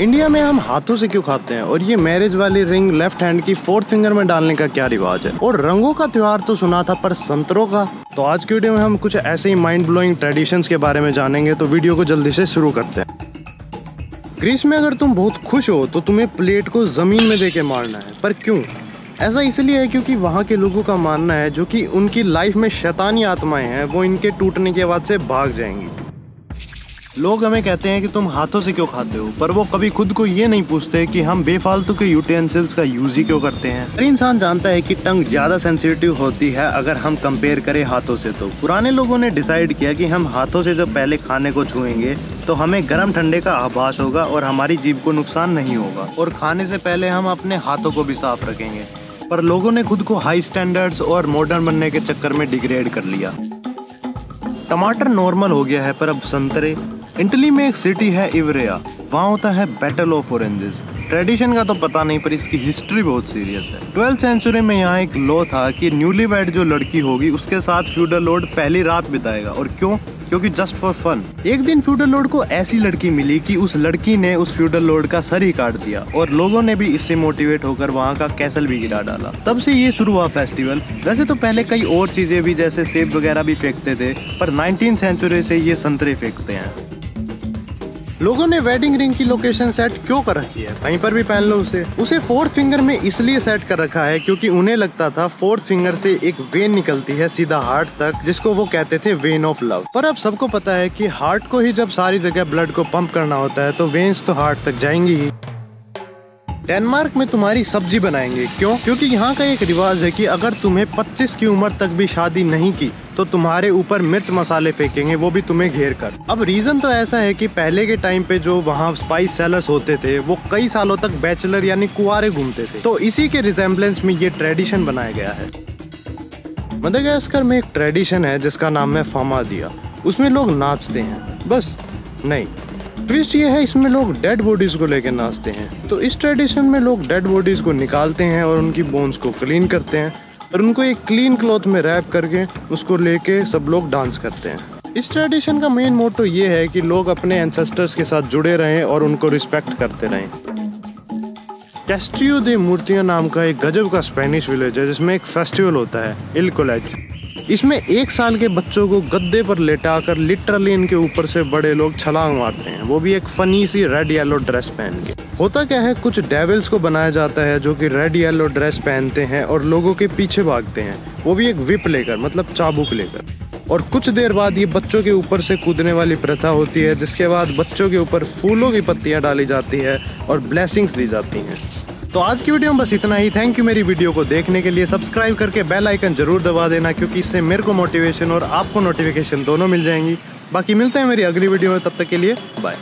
India में हम हाथों से क्यों खाते हैं? और ये मैरिज वाली रिंग लेफ़्ट हैंड की फोर्थ फिंगर में डालने का क्या रिवाज है? और रंगों का त्योहार तो सुना था, पर संतरों का? तो आज की वीडियो में हम कुछ ऐसे ही माइंड ब्लोइंग ट्रेडिशन के बारे में जानेंगे तो वीडियो को जल्दी से शुरू करते हैं। ग्रीस में अगर तुम बहुत खुश हो तो तुम्हें प्लेट को ज़मीन में देके मारना है। पर क्यों? ऐसा इसलिए है क्योंकि वहाँ के लोगों का मानना है, जो कि उनकी लाइफ में शैतानी आत्माएँ हैं, वो इनके टूटने के बाद से भाग जाएँगी। लोग हमें कहते हैं कि तुम हाथों से क्यों खाते हो, पर वो कभी खुद को ये नहीं पूछते कि हम बेफालतू के यूटेंसिल्स का यूज़ ही क्यों करते हैं। हर इंसान जानता है कि टंग ज़्यादा सेंसिटिव होती है अगर हम कंपेयर करें हाथों से तो। पुराने लोगों ने डिसाइड किया कि हम हाथों से जब पहले खाने को छुएँगे तो हमें गर्म ठंडे का आभास होगा और हमारी जीभ को नुकसान नहीं होगा। और खाने से पहले हम अपने हाथों को भी साफ़ रखेंगे। पर लोगों ने खुद को हाई स्टैंडर्ड्स और मॉडर्न बनने के चक्कर में डिग्रेड कर लिया। टमाटर नॉर्मल हो गया है, पर अब संतरे इटली में एक सिटी है इवरिया, वहाँ होता है बैटल ऑफ़ ऑरेंजेस ट्रेडिशन का तो पता नहीं, पर इसकी हिस्ट्री बहुत सीरियस है। ट्वेल्थ सेंचुरी में यहाँ एक लॉ था कि न्यूली वेड जो लड़की होगी, उसके साथ फ्यूडल लॉर्ड पहली रात बिताएगा। और क्यों? क्योंकि जस्ट फॉर फन एक दिन फ्यूडल लॉर्ड को ऐसी लड़की मिली कि उस लड़की ने उस फ्यूडल लॉर्ड का सर ही काट दिया, और लोगों ने भी इससे मोटिवेट होकर वहाँ का कैसल भी गिरा डाला। तब से ये शुरू हुआ फेस्टिवल वैसे तो पहले कई और चीज़ें भी, जैसे सेब वगैरह भी फेंकते थे, पर नाइनटीन सेंचुरी से ये संतरे फेंकते हैं। लोगों ने वेडिंग रिंग की लोकेशन सेट क्यों कर रखी है? कहीं पर भी पहन लो उसे। उसे फोर्थ फिंगर में इसलिए सेट कर रखा है क्योंकि उन्हें लगता था फोर्थ फिंगर से एक वेन निकलती है सीधा हार्ट तक, जिसको वो कहते थे वेन ऑफ़ लव पर अब सबको पता है कि हार्ट को ही जब सारी जगह ब्लड को पंप करना होता है तो वेन्स तो हार्ट तक जाएँगी ही। डेनमार्क में तुम्हारी सब्ज़ी बनाएँगे। क्यों? क्योंकि यहाँ का एक रिवाज है कि अगर तुम्हें 25 की उम्र तक भी शादी नहीं की तो तुम्हारे ऊपर मिर्च मसाले फेंकेंगे, वो भी तुम्हें घेर कर। अब रीजन तो ऐसा है कि पहले के टाइम पे जो वहाँ स्पाइस सेलर्स होते थे, वो कई सालों तक बैचलर यानी कुआरे घूमते थे। तो इसी के रिजेम्बलेंस में ये ट्रेडिशन बनाया गया है। मदगास्कर में एक ट्रेडिशन है, जिसका नाम है फामा दिया उसमें लोग नाचते हैं। बस, नहीं। ट्विस्ट ये है, इसमें लोग डेड बॉडीज को लेकर नाचते हैं। तो इस ट्रेडिशन में लोग डेड बॉडीज को निकालते हैं और उनकी बोन्स को क्लीन करते हैं। और उनको एक क्लीन क्लॉथ में रैप करके उसको लेके सब लोग डांस करते हैं। इस ट्रेडिशन का मेन मोटो ये है कि लोग अपने एंसेस्टर्स के साथ जुड़े रहें और उनको रिस्पेक्ट करते रहें। कैस्ट्रियो दे मूर्तियाँ नाम का एक गजब का स्पेनिश विलेज है, जिसमें एक फेस्टिवल होता है इल कोलेज इसमें एक साल के बच्चों को गद्दे पर लेटा कर लिटरली इनके ऊपर से बड़े लोग छलांग मारते हैं। वो भी एक फनी सी रेड येलो ड्रेस पहन के। होता क्या है, कुछ डेविल्स को बनाया जाता है जो कि रेड येलो ड्रेस पहनते हैं और लोगों के पीछे भागते हैं। वो भी एक विप लेकर मतलब चाबुक लेकर। और कुछ देर बाद ये बच्चों के ऊपर से कूदने वाली प्रथा होती है, जिसके बाद बच्चों के ऊपर फूलों की पत्तियाँ डाली जाती है और ब्लेसिंग्स दी जाती हैं। तो आज की वीडियो में बस इतना ही। थैंक यू मेरी वीडियो को देखने के लिए। सब्सक्राइब करके बेल आइकन ज़रूर दबा देना, क्योंकि इससे मेरे को मोटिवेशन और आपको नोटिफिकेशन दोनों मिल जाएँगी। बाकी मिलते हैं मेरी अगली वीडियो में, तब तक के लिए बाय